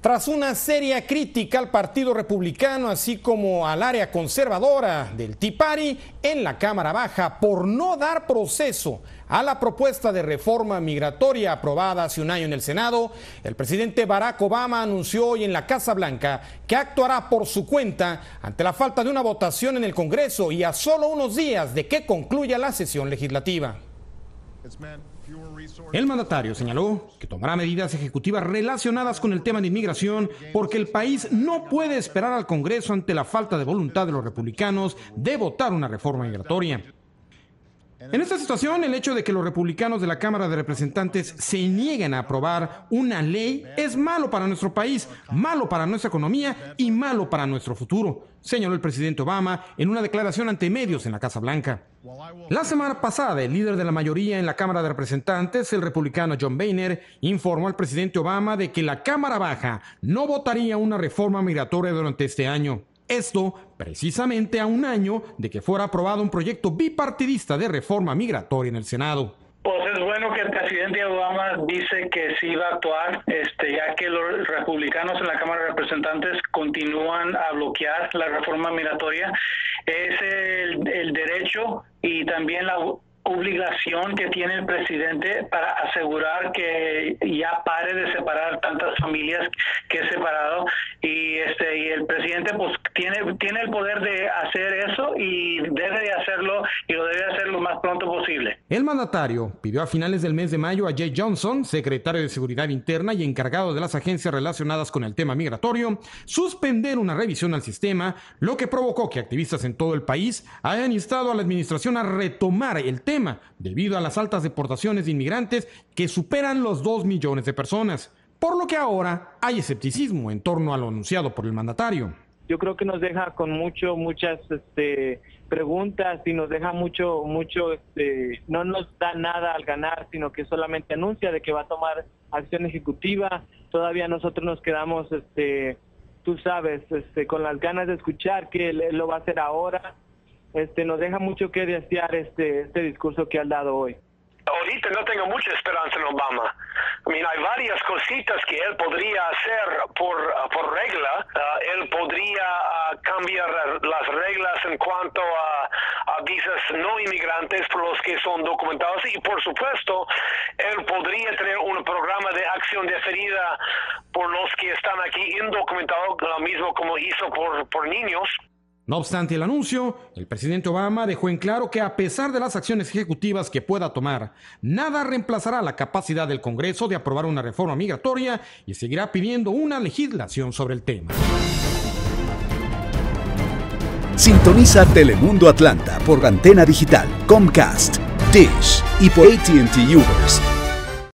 Tras una seria crítica al Partido Republicano, así como al área conservadora del Tea Party en la Cámara Baja por no dar proceso a la propuesta de reforma migratoria aprobada hace un año en el Senado, el presidente Barack Obama anunció hoy en la Casa Blanca que actuará por su cuenta ante la falta de una votación en el Congreso y a solo unos días de que concluya la sesión legislativa. El mandatario señaló que tomará medidas ejecutivas relacionadas con el tema de inmigración porque el país no puede esperar al Congreso ante la falta de voluntad de los republicanos de votar una reforma migratoria. En esta situación, el hecho de que los republicanos de la Cámara de Representantes se nieguen a aprobar una ley es malo para nuestro país, malo para nuestra economía y malo para nuestro futuro, señaló el presidente Obama en una declaración ante medios en la Casa Blanca. La semana pasada, el líder de la mayoría en la Cámara de Representantes, el republicano John Boehner, informó al presidente Obama de que la Cámara Baja no votaría una reforma migratoria durante este año. Esto precisamente a un año de que fuera aprobado un proyecto bipartidista de reforma migratoria en el Senado. Pues es bueno que el presidente Obama dice que sí va a actuar, este, ya que los republicanos en la Cámara de Representantes continúan a bloquear la reforma migratoria. Es el, el derecho y también la obligación que tiene el presidente para asegurar que ya pare de separar tantas familias que he separado y el presidente pues tiene tiene el poder de hacer eso y debe de hacerlo y lo debe hacer lo más pronto posible. El mandatario pidió a finales del mes de mayo a Jay Johnson, secretario de Seguridad Interna y encargado de las agencias relacionadas con el tema migratorio, suspender una revisión al sistema, lo que provocó que activistas en todo el país hayan instado a la administración a retomar el tema debido a las altas deportaciones de inmigrantes que superan los 2 millones de personas, por lo que ahora hay escepticismo en torno a lo anunciado por el mandatario. Yo creo que nos deja con mucho, muchas este, preguntas y nos deja mucho, mucho, este, no nos da nada al ganar, sino que solamente anuncia de que va a tomar acción ejecutiva. Todavía nosotros nos quedamos, este, tú sabes, este, con las ganas de escuchar que él lo va a hacer ahora este, nos deja mucho que desear este, este discurso que ha dado hoy. Ahorita no tengo mucha esperanza en Obama. Mean, hay varias cositas que él podría hacer por, por regla. Uh, él podría uh, cambiar las reglas en cuanto a, a, visas no inmigrantes por los que son documentados y, por supuesto, él podría tener un programa de acción deferida por los que están aquí indocumentados, lo mismo como hizo por, por niños. No obstante el anuncio, el presidente Obama dejó en claro que a pesar de las acciones ejecutivas que pueda tomar, nada reemplazará la capacidad del Congreso de aprobar una reforma migratoria y seguirá pidiendo una legislación sobre el tema. Sintoniza Telemundo Atlanta por antena digital, Comcast, Dish y por ATT Ubers.